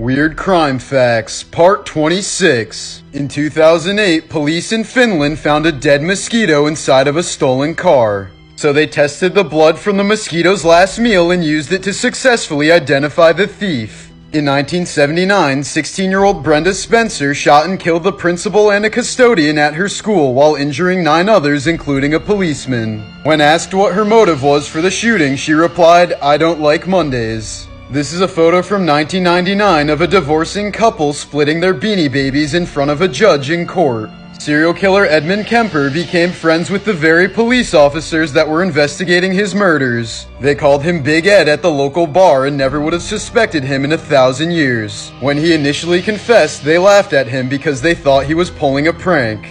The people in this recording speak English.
Weird Crime Facts, Part 26. In 2008, police in Finland found a dead mosquito inside of a stolen car. So they tested the blood from the mosquito's last meal and used it to successfully identify the thief. In 1979, 16 year old Brenda Spencer shot and killed the principal and a custodian at her school while injuring nine others, including a policeman. When asked what her motive was for the shooting, she replied, I don't like Mondays. This is a photo from 1999 of a divorcing couple splitting their beanie babies in front of a judge in court. Serial killer Edmund Kemper became friends with the very police officers that were investigating his murders. They called him Big Ed at the local bar and never would have suspected him in a thousand years. When he initially confessed, they laughed at him because they thought he was pulling a prank.